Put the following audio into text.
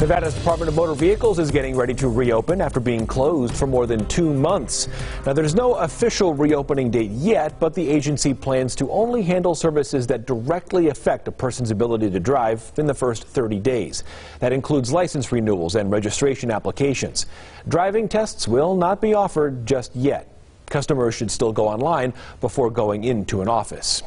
Nevada's Department of Motor Vehicles is getting ready to reopen after being closed for more than two months. Now, there's no official reopening date yet, but the agency plans to only handle services that directly affect a person's ability to drive in the first 30 days. That includes license renewals and registration applications. Driving tests will not be offered just yet. Customers should still go online before going into an office.